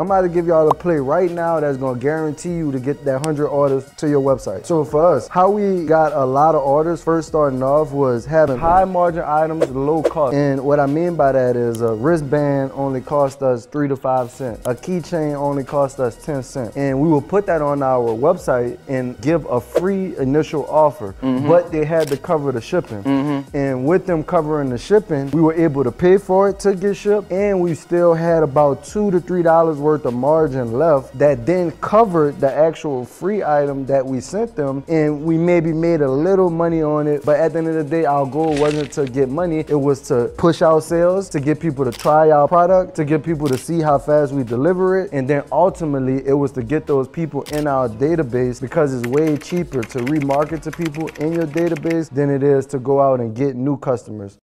I'm about to give y'all a play right now that's gonna guarantee you to get that 100 orders to your website. So for us, how we got a lot of orders first starting off was having high margin items, low cost. And what I mean by that is a wristband only cost us three to five cents. A keychain only cost us 10 cents. And we will put that on our website and give a free initial offer, mm-hmm. but they had to cover the shipping. Mm-hmm. And with them covering the shipping, we were able to pay for it to get shipped, and we still had about two to three dollars worth of margin left that then covered the actual free item that we sent them, and we maybe made a little money on it. But at the end of the day, our goal wasn't to get money; it was to push our sales, to get people to try our product, to get people to see how fast we deliver it, and then ultimately it was to get those people in our database because it's way cheaper to remarket to people in your database than it is to go out and get new customers.